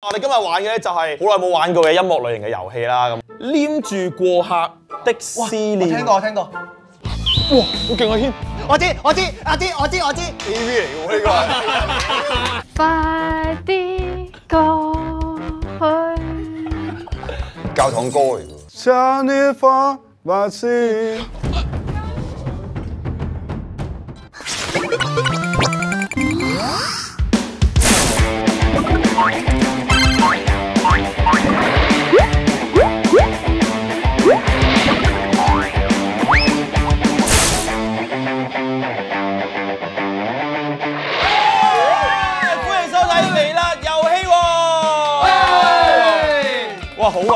我哋今日玩嘅咧就係好耐冇玩過嘅音樂類型嘅遊戲啦。咁黏住過客的思念，聽過，我聽過。哇，好勁啊軒我知，我知，我知，我知，我知。，A V 嚟嘅喎呢個係。快啲過去。教堂歌嚟嘅。想你放把心。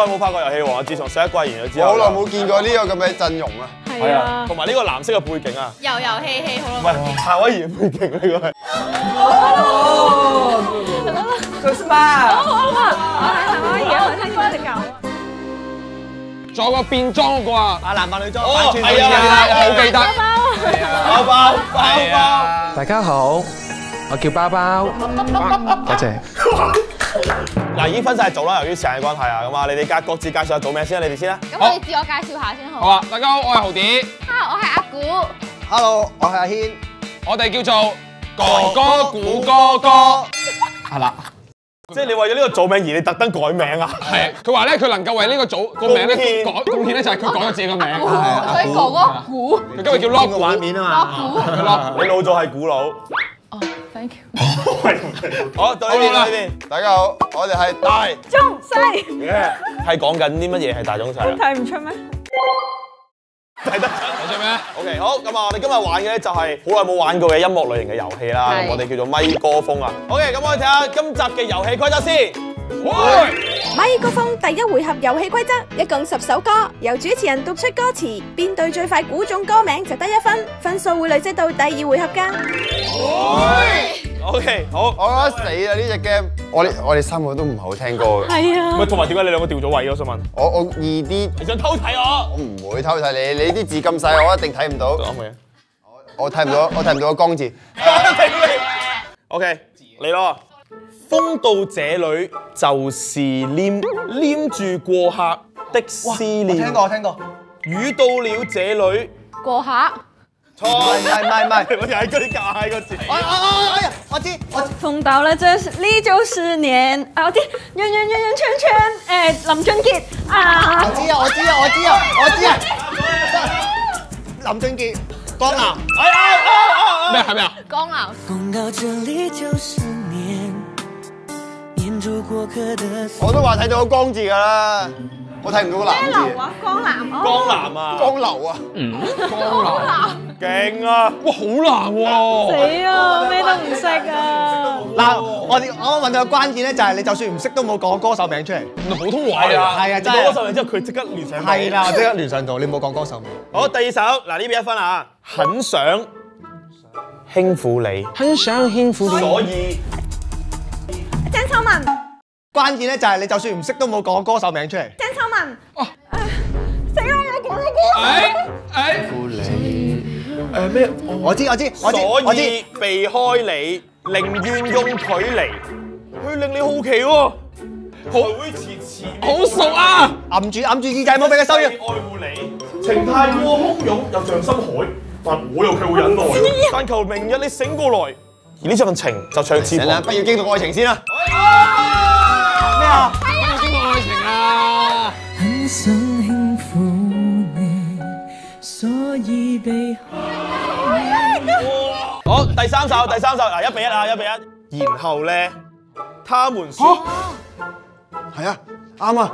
耐冇拍過遊戲王啊！自從上一季完咗之後，好耐冇見過呢個咁嘅陣容啊！係啊，同埋呢個藍色嘅背景啊，遊遊戲戲好唔係夏威夷嘅背景呢個係。仲有個變裝嗰個啊，啊，男扮女裝，哦係啊係啊，我好記得。包包包包。大家好，我叫包包，多謝。嗱，已經分晒組啦，由於時間嘅關係啊，咁啊，你哋介各自介紹下組名先啦，你哋先啦。咁我哋自我介紹下先好。好啊，大家好，我係豪啲，哈，我係阿古。Hello，我係阿軒。我哋叫做哥哥古哥哥。係啦，即係你為咗呢個組名而你特登改名啊？係佢話咧，佢能夠為呢個組個名咧貢獻改貢獻咧，就係佢改咗自己個名。佢所以哥哥古。佢今日叫 Lock 個畫面啊嘛。你老咗係古佬。Thank you。好，到呢边啦。大家好，我哋係大中西。係講緊啲乜嘢係大中細啊？睇唔出咩？睇得出，睇出咩？OK，好，咁啊，我哋今日玩嘅咧就係好耐冇玩過嘅音樂類型嘅遊戲啦。我哋叫做咪歌風啊。OK，咁我哋睇下今集嘅遊戲規則先。咪高峰第一回合遊戲規則，一共十首歌，由主持人讀出歌詞，邊隊最快估中歌名就得一分，分數會累積到第二回合㗎。OK，好。我覺得死啦呢只 game，我哋我哋三個都唔係好聽歌嘅。係啊。喂，同埋點解你兩個調咗位嘅？我想問，我我易啲，你想偷睇我？我唔會偷睇你，你啲字咁細，我一定睇唔到。啱嘅。我睇唔到，我睇唔到個光字。OK，你咯。風到這裏就是黏，黏住過客的思念。聽過，我聽過。雨到了這裏，過客。唔係唔係唔係唔係。我又係嗰啲假個字。我我我哎呀，我知我碰到了這歷久十年啊！我知圓圓圓圓圈圈，誒林俊傑啊！我知啊，我知啊，我知啊，我知啊。林俊傑，江南。哎呀！咩係咩啊？江南。我都话睇到個光字噶啦，我睇唔到個藍字。啊，江南哦，江南啊，江流啊！江南。劲啊！哇，好难喎！死啊，咩都唔识啊！嗱，我哋我问到个关键咧，就系你就算唔识都冇讲歌手名出嚟。原來普通话啊，係啊真係你講嗰首名之后，佢即刻联想到。係啦，即刻联想到，你冇讲歌手名。好，第二首嗱呢边一分啊，很想轻抚你，很想輕撫所以鄭秀文，關鍵咧就係你就算唔識都冇講歌手名出嚟。鄭秀文，哦，死啦！我講咗歌。誒誒，誒咩？我知我知我知我知。所以避開你，寧願用距離去令你好奇喎，好會遲遲好熟啊！揞住揞住耳仔，唔好俾佢收愛咗。護你，情太過洶湧又像深海，但我又夠忍耐，但求明日你醒過來，而呢份情就唱翅成啦，膀不。要驚動愛情先啦。咩啊？不要經過愛情啊！很想輕撫你，所以被好，第三首，第三首嗱，一比一啊，一比一。然後咧，他們說，係啊，啱啊。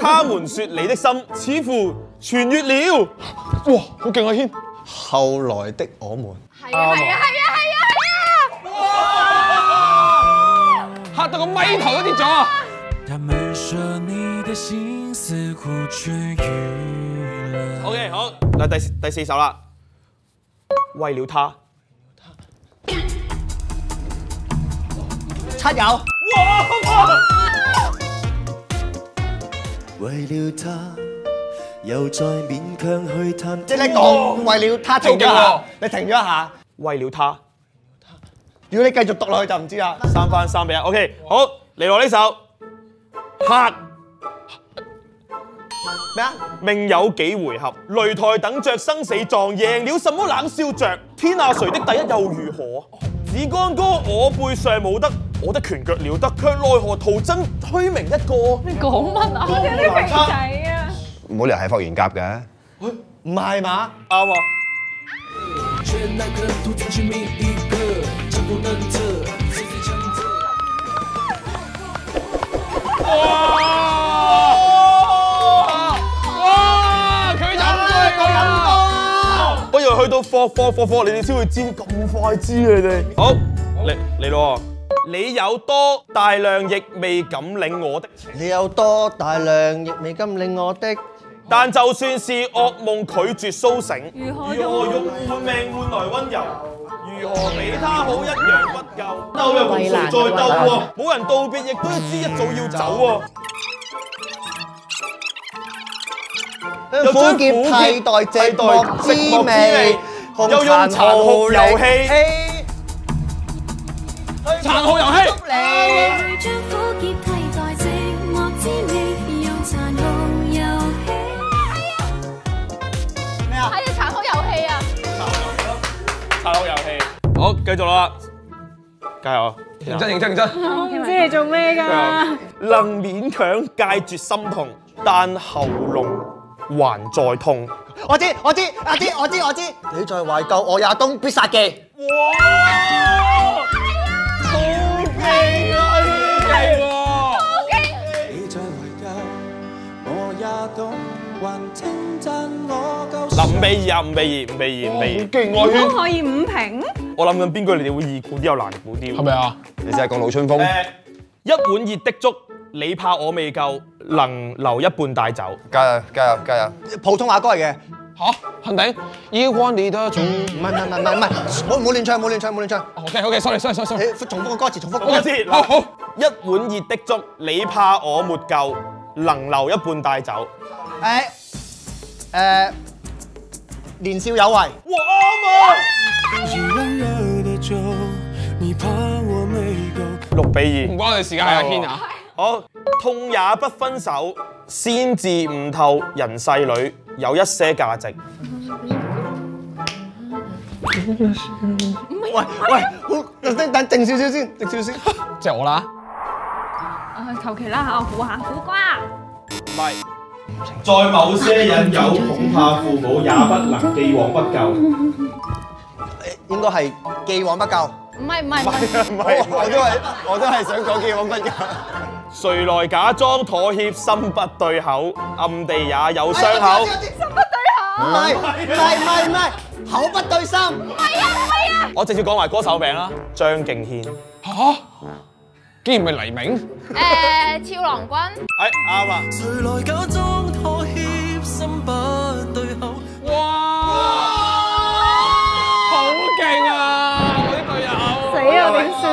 他們說你的心似乎痊癒了。哇，好勁啊軒！後來的我們。係啊係啊係啊嚇到個咪頭都跌咗啊！他們說你的心似乎痊愈了。OK，好，嗱第第四首啦，為了他。七友。為了他，又再勉強去探。即係你講為了他停咗一下，你停咗一下。為了他，如果你繼續讀落去就唔知啦。三番三比一。OK，好，嚟落呢首黑。咩啊？命有幾回合，擂台等着生死狀，贏了什麼冷笑着？天下誰的第一又如何？子干哥我背上冇得，我的拳腳了得，卻奈何徒增虛名一個。你講乜啊？啲名仔啊！唔好理由係霍元甲嘅。唔係嘛？啱啊！不能测，谁最强者？哇！佢飲醉啦！我以為去到霍霍霍霍，你哋先會知，咁快知你哋。好，嚟嚟咯！你有多大量亦未敢領我的，你有多大量亦未敢領我的。但就算是噩夢拒絕甦醒，如何用换命換來温柔？如何比他好一樣不夠？鬥又同誰再鬥喎？冇人道別，亦都知一早要走喎。苦澀替代寂寞滋味，又用殘酷遊戲。殘酷遊戲。好，繼續啦，加油！認真認真認真。我唔知你做咩㗎。能勉強戒絕心痛，但喉嚨還在痛。我知我知我知我知我知，你在懷舊我也懂必殺技。哇！好勁啊！勁喎！你在懷舊，我也懂，還稱讚我夠嗱，五比二啊，五比二，五比二，五比勁都可以五評。二。我諗緊邊句你哋會易估啲又難估啲？係咪啊？你淨係講老春風。誒，一碗熱的粥，你怕我未夠，能留一半帶走。加油加油加油！普通話歌嚟嘅，嚇，肯定要關你得中。唔係唔係唔係唔係唔好唔好亂唱，唔好亂唱，唔好亂唱。OK OK sorry sorry sorry sorry。重複個歌詞，重複個歌詞。好好。一碗熱的粥，你怕我沒夠，能留一半帶走。誒誒，年少有為。哇啱啊！是温熱的酒，你怕我。六比二。唔關我哋時間係阿軒啊。好，痛也不分手，先至悟透人世裏有一些價值。喂喂，好，等等靜少少先，靜少少先。即係我啦。啊，求其啦，我估下苦瓜。唔係，在某些人有恐怕父母也不能既往不咎。應該係既往不咎。唔係唔係唔係，唔係，我都係我都係想講既往不咎。誰來假裝妥協，心不對口，暗地也有傷口。唔係唔係唔係唔係，口不對心。唔係啊唔係啊我直接講埋歌手名啦，張敬軒。嚇！竟然唔係黎明？誒超郎君，哎，啱啦。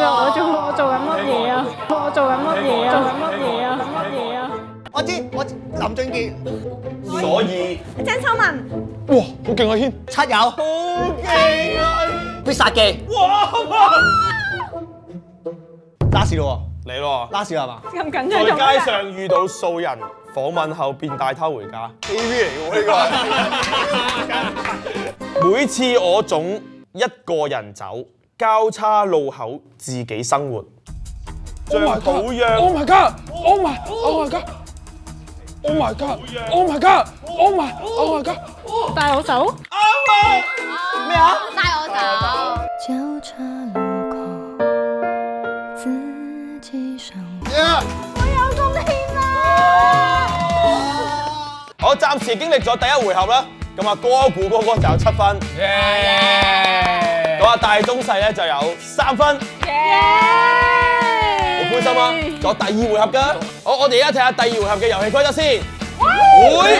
我做我做緊乜嘢啊？我做緊乜嘢啊？做緊乜嘢啊？乜嘢啊？我知我知林俊傑所以鄭秀文。哇！好勁啊軒。七友好勁啊！必殺技哇！last 咯嚟咯喎，last 係嘛？咁緊張在做街上遇到素人，訪問後便帶他回家。A V 嚟嘅喎呢每次我總一個人走，交叉路口自己生活，像土 Oh。my god! Oh my! Oh my god! Oh my god! Oh my god! Oh my! Oh my god! 帶我走？咩啊？帶我走。交叉路口，自己生活。我暫時經歷咗第一回合啦，咁啊歌估嗰個就有七分，咁啊大中細咧就有三分，好開心啊！仲有第二回合噶，好，我哋而家睇下第二回合嘅遊戲規則先。會。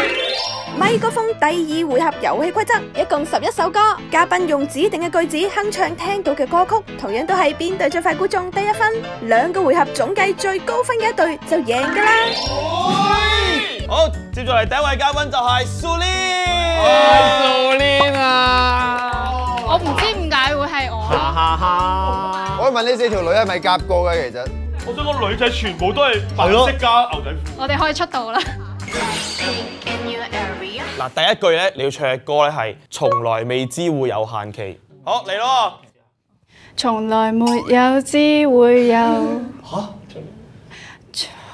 咪高峰第二回合遊戲規則，一共十一首歌，嘉賓用指定嘅句子哼唱聽到嘅歌曲，同樣都係邊隊最快估中得一分，兩個回合總計最高分嘅一隊就贏㗎啦。好，接住嚟第一位嘉賓就係 Sulin。數年啊！我唔知點解會係我。哈哈哈。我問呢四條女係咪夾過嘅其實？我想講女仔全部都係白色加牛仔褲。我哋可以出道啦。嗱，第一句咧你要唱嘅歌咧係從來未知會有限期。好嚟咯，從來沒有知會有，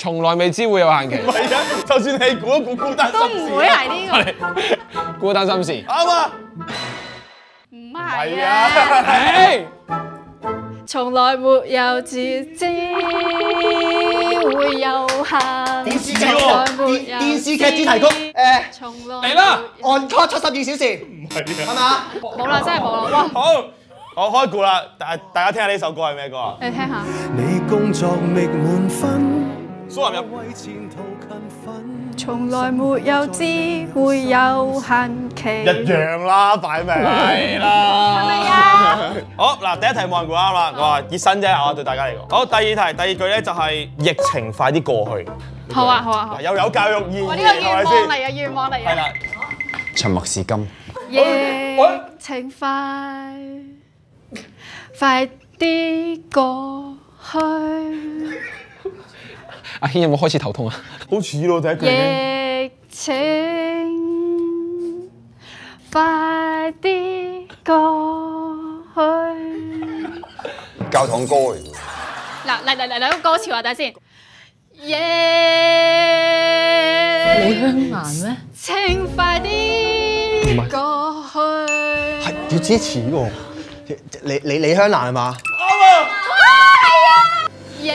從來未知會有限期唔。係啊，就算你估一估孤單心事，都唔會係呢個。孤單心事。啱啊！唔係啊從來沒有自知會有限。電視劇從來沒有電視劇主題曲誒從來嚟啦，on call 七十二小時，唔係咪啊？冇啦，真係冇啦。哇，好，我開估啦，大大家聽下呢首歌係咩歌啊？你聽下。你工作覓滿分，蘇南入。為前途勤奮。從來沒有知會有限期。一樣啦，擺明係啦。係咪啊？好嗱，第一題冇人估啱啦，我話熱身啫，我對大家嚟講。好，第二題，第二句咧就係疫情快啲過去。好啊，好啊，好嗱，。又有教育意！呢個願望係咪先？嚟啊，願望嚟係啦啊。，沉默是金。疫情快快啲過去。阿軒有冇開始頭痛啊？好似咯，第一句已經。疫情快啲過去。教堂歌嚟㗎嗱，嚟嚟嚟嚟個歌詞話睇先。耶！李香蘭咩？情快啲過去。係要支持喎，李李李香蘭係嘛？疫情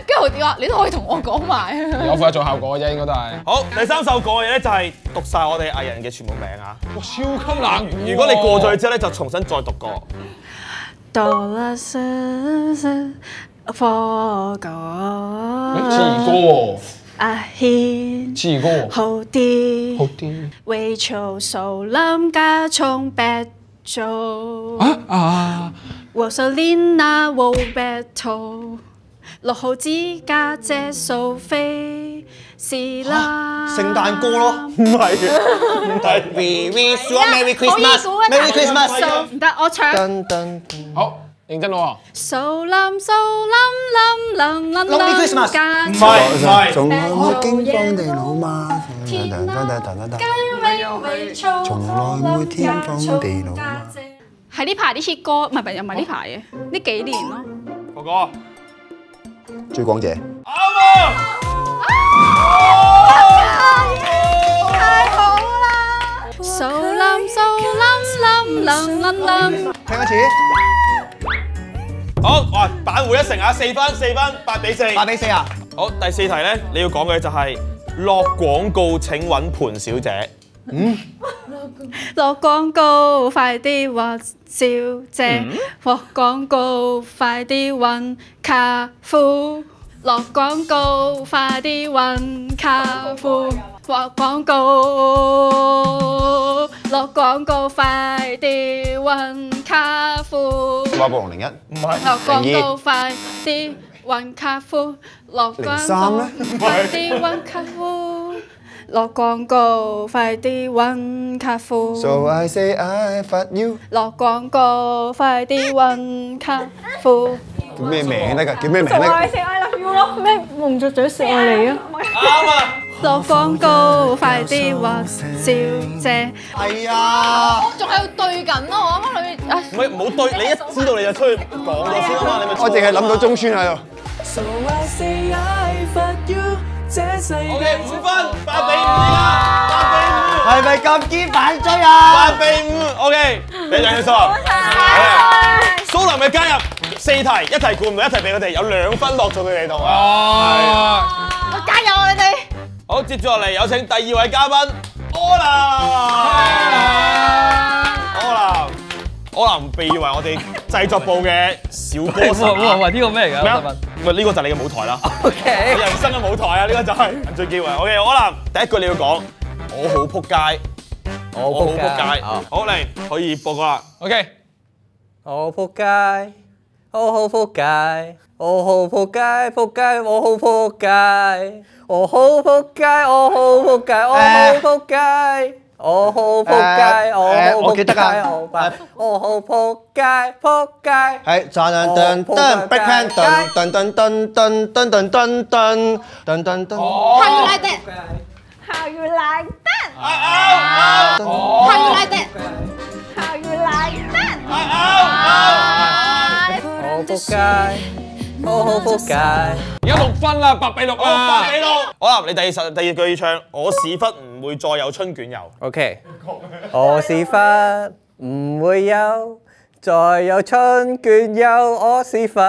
跟住我點話你都可以同我講埋。我負責做效果嘅啫，應該都係。好，第三首歌嘅嘢咧就係讀晒我哋藝人嘅全部名啊！哇，超級難如果你過咗去之後咧，就重新再讀過。哆啦 A 夢火誒似兒歌，歌喎，阿軒似兒歌喎，好啲，好啲。微潮數林加葱白做，啊啊！和手 Lina 和 battle，六號之家姐蘇菲是啦。聖誕歌咯，唔係嘅，唔係。We wish you a Merry Christmas。唔得，我唱。噔噔好，認真咯數林數林林林林 Christmas 唔係唔係。從來沒經放地老媽，天噔噔噔噔噔噔從來沒天荒地老係呢排啲 hit 歌，唔係唔係又唔係呢排嘅，呢幾年咯。哥哥。追光姐。太好啦！數林數林林林林林，聽一次，好，哇！扳回一成啊，四分四分，八比四。八比四啊！好，第四題咧，你要講嘅就係落廣告請揾盤小姐。落廣告快啲揾小姐，落廣告快啲揾卡夫，落廣告快啲揾卡夫，落廣告，落廣告快啲揾卡夫。孖寶龍零一。唔係。落廣告快啲揾卡夫，落廣告零三呢快啲揾卡夫，落廣告快啲揾卡夫，So I say I fuck you。落廣告快啲揾卡夫。叫咩名得㗎？叫咩名得㗎？食 I love you 咯，咩蒙著嘴食愛你啊？啱啊！落廣告，快啲揾小姐。係啊，仲喺度對緊咯，我啱啱裏面啊唔係唔好對，你一知道你就出去講咗先啊嘛，你咪我淨係諗到中村喺度。So I say I fuck you，這世 O 界 K 五分，八比五啦，八比五係咪咁堅反追五，啊八？比五，O K，俾掌聲蘇林。蘇林嘅加入四題，一題估唔到，一題俾佢哋有兩分落咗佢哋度啊。我，加油啊你哋！好，接住落嚟有請第二位嘉賓柯南。柯南，柯南被譽為我哋製作部嘅小歌神啊。喂，呢個咩嚟㗎？咩啊？喂，呢個就係你嘅舞台啦。OK，人生嘅舞台啊，呢個就係人最機會。OK，柯南，第一句你要講，我好撲街，我我好撲街。好好嚟，可以播歌啦。OK，我仆街，我好仆街，我好仆街，撲街，我好仆街，我好仆街，我好仆街，我好仆街。我好仆街，我好仆街，㗎我仆我好仆街，仆街。係噔噔噔噔，Big Bang，噔噔噔噔噔噔噔噔噔噔噔。How you like that? How you like that? How you like that? How you like that? 我仆街，我好仆街。而家六分啦，八比六，啦八。比六。好啦，你第二十第二句唱，我屎忽唔會再有春卷油。OK，我屎忽唔會有，再有春卷油我屎忽，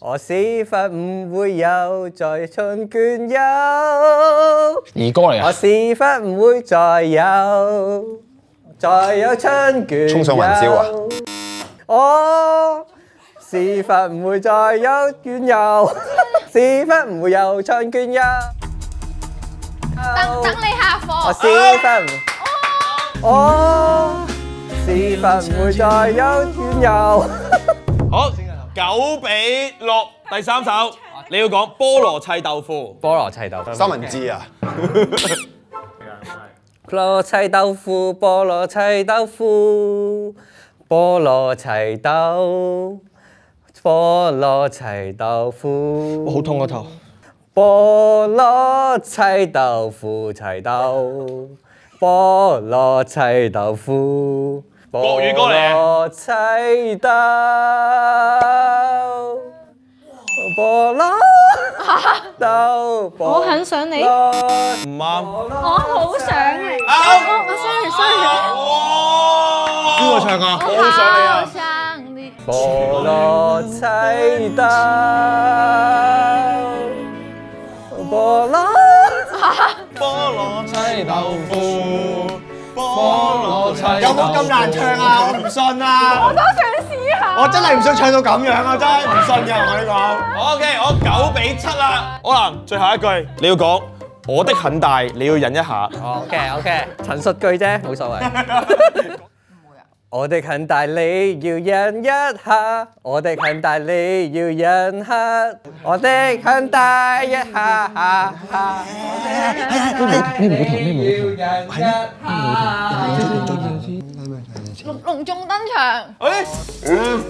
我屎忽唔會有，再春卷有，儿歌嚟啊！我屎忽唔會再有，再有春卷有。衝上雲霄啊！我屎忽唔會再有捲有，屎忽唔會有春捲有。等等你下課。我屎忽唔，我屎忽唔會再有怨尤。好，九比六，第三首你要講菠蘿砌豆腐。菠蘿砌豆腐，三文治啊！菠蘿砌豆腐，菠蘿砌豆腐，菠蘿砌豆，菠蘿砌豆腐。我好痛個頭。菠蘿砌豆腐砌豆，菠蘿砌豆腐，國語歌嚟嘅菠蘿砌豆，菠蘿豆，我很想你，唔啱。我好想你。啱。我我 sorry sorry。哇！邊個唱啊？我好想你啊！菠萝菜豆，菠萝。菠蘿砌豆腐，菠蘿砌有冇咁難唱啊？我唔信啊！我都想試下。我真係唔想唱到咁樣啊！真係唔信嘅，我同你講。OK，我九比七啦。柯南，最後一句你要講，我的很大，你要忍一下。OK OK，陳述句啫，冇所謂。我的很大，你要忍一下；我的很大，你要忍下；我的很大一下下下。你唔好停，你唔好停。隆隆重登場，誒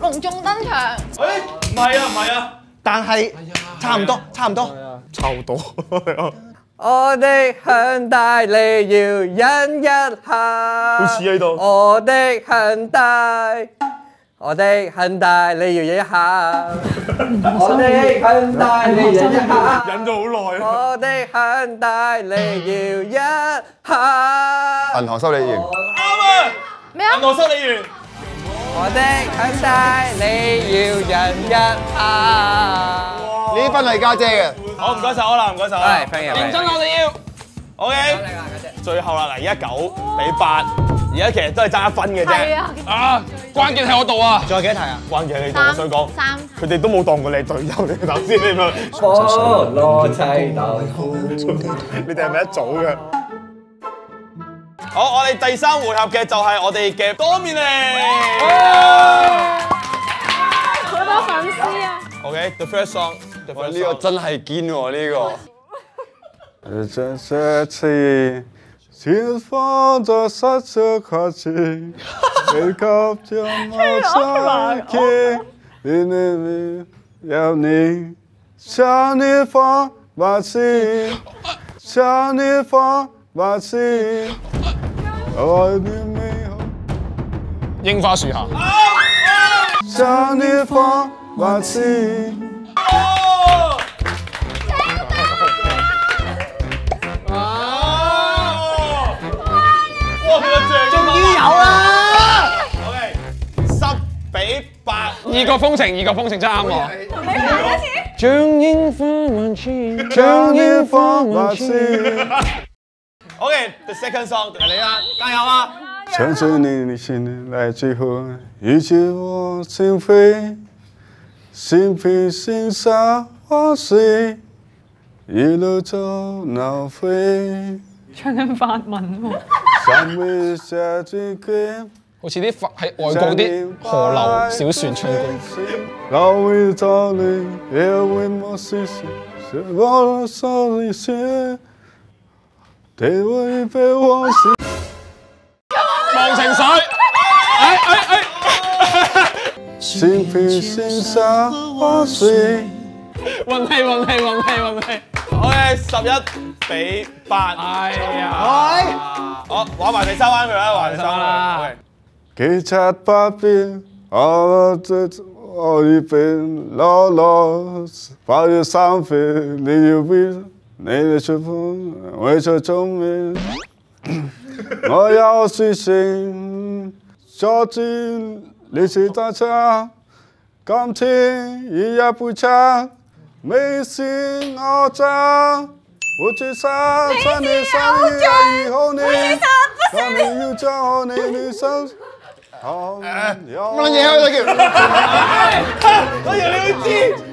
隆重登場。誒，唔係啊，唔係啊，但係差唔多，差唔多。差好多。我的很大，你要忍一下。好似喺度我的很大，我的很大，你要忍一下。我的很大，你忍一下。忍咗好耐啦。我的很大，你要一下。銀行修理員，啱啊！咩啊銀？行修理員。我的很大，你要忍一下。呢分係家姐嘅。好，唔該晒柯南，唔該晒。係，thank you。認真我哋要。OK，最後啦，嗱，而家九比八，而家其實都係爭一分嘅啫。係啊，啊，關鍵喺我度啊！仲有幾多題啊？關鍵係你度，三我想講，三佢哋都冇當過你隊友，你頭先你咪，菠蘿砌豆腐。你哋係咪一組嘅？好，我哋第三回合嘅就係我哋嘅多面嚟。好多粉絲啊！OK，the first song，the 哇！呢個。真係堅喎，呢個。這些次，前方在失着客氣，你給這麼細見，你你你爱你美好。櫻花樹下。向你放把心。哇，佢個獎終於有啦！OK，十比八。異國風情，異國風情真係啱喎。你嚟一次。將櫻花萬千，將櫻花萬千。OK，the second song 嚟啦，加油啊！唱着你的心里来最后，一起我心扉，心平心洒花水，一路走到飛。唱緊法文喎。三位下這個。好似啲法喺外國啲河流小船唱歌。老會找你，也為我一杯我心。忘情水。哎哎哎！心平心灑花水。運氣運氣運氣運氣。OK，十一比八。哎呀！好，玩埋第三彎佢啦，玩第三彎啦。幾七八變，我這我一邊老老，八月三分你要變，你的出風為咗中面，我要睡醒，昨天你是大車，今天一夜不差，沒心我揸。我最傻，在你上一以後你，讓你又找你女生。好，乜嘢啊？你叫？我以為你會知。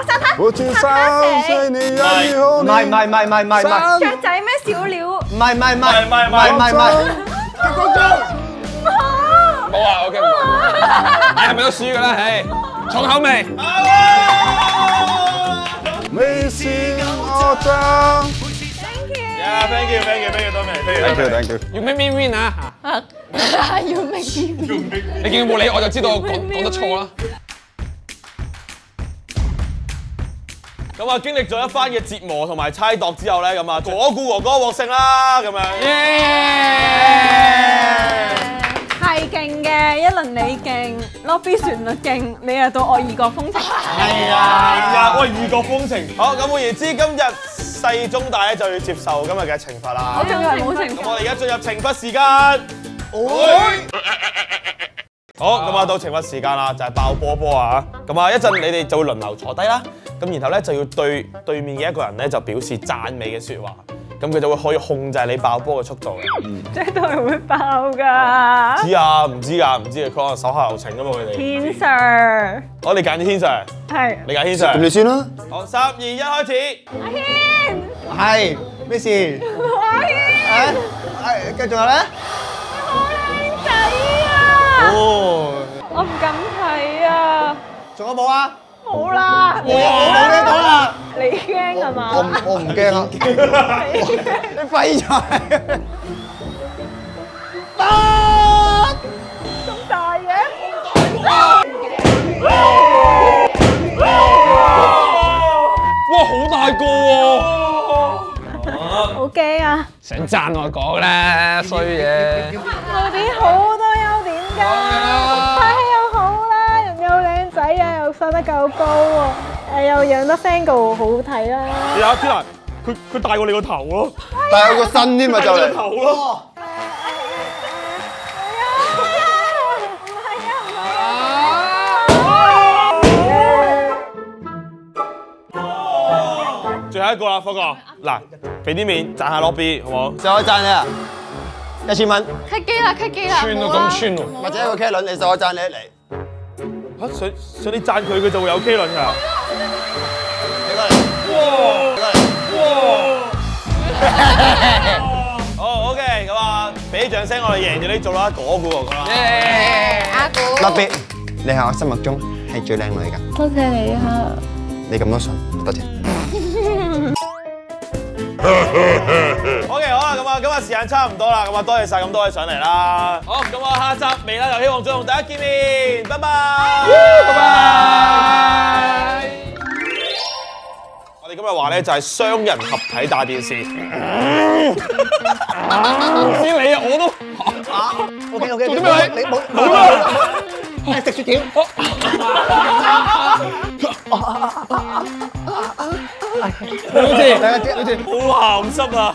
我沙灘。我最傻，在你。唔係唔係唔係唔係唔係。雀仔咩小鳥？唔係唔係唔係唔係唔係唔係唔係。冇啊，OK 冇啊。係咪都輸㗎啦？唉，重口味。沒心我揸。Yeah，thank you，thank you，thank you，多謝，thank you，thank you。要 make me win 啊！要明啲。你見佢冇理我就知道我講講得錯啦。咁啊，經歷咗一番嘅折磨同埋猜度之後咧，咁啊，果固哥哥獲勝啦，咁樣。係勁嘅，一輪你勁，lobby 旋律勁，你又到我異國風情。係啊，係啊，喂，異國風情。好，咁換言之，今日世中大咧就要接受今日嘅懲罰啦。我仲以為冇懲罰咁我哋而家進入懲罰時間。好，咁啊到懲罰時間啦，就係爆波波啊！咁啊一陣你哋就會輪流坐低啦，咁然後咧就要對對面嘅一個人咧就表示讚美嘅説話，咁佢就會可以控制你爆波嘅速度嘅。即係都係會爆㗎。知啊，唔知啊，唔知啊，佢可能手下留情噶嘛佢哋。天 Sir 好，你揀天 Sir，係。你揀天 Sir。咁你先啦。好，三二一開始。阿軒，係咩事？阿軒，誒，繼續有咧。我唔敢睇啊！仲有冇啊？冇啦，我我冇听到啦。你驚係嘛？我唔我唔驚啊！你廢柴！咁大嘅？哇，好大個喎！好驚啊！想讚我講咧，衰嘢。露點好多㗎，拍戲又好啦，人又靚仔啊，又生得夠高喎，誒又養得 Fango 好睇啦。你睇天啊，佢佢大過你個頭咯，但係有個身添啊，就大過你嚟。個頭咯。最後一個啦，科哥，嗱，俾啲面讚下 lobby 好冇？就我讚你啊！一千蚊，cut 機啦，cut 機啦，穿到冇啦咁穿喎。或者一個 K 輪，你就我讚你嚟。嚇，想想你讚佢，佢就會有 K 輪㗎。你過嚟。好，OK，咁啊，俾啲掌聲，我哋贏咗呢組啦，果估哥哥啦。阿古。特別，你係我心目中係最靚女㗎。多謝你啊！你咁多信，多謝。今日時間差唔多啦，咁啊，多謝晒咁多位上嚟啦。好，咁我，下集微辣遊戲王再同大家見面，拜拜，拜拜。我哋今日話咧就係雙人合體打電視。唔知你啊，我都 OK OK，做啲咩啊你冇冇啦？誒食雪條。兩次，兩次，好鹹濕啊！